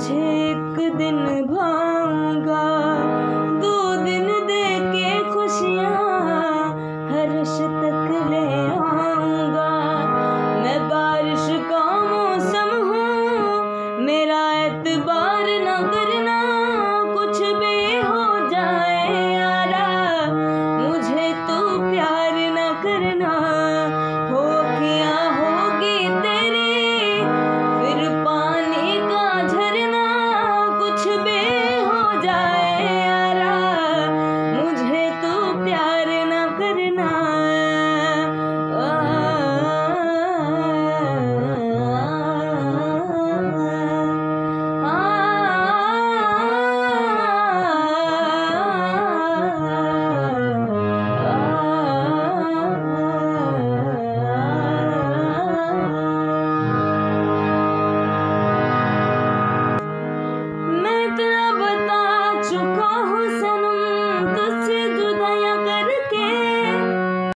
तुझे एक दिन भाऊँगा। अल्लाह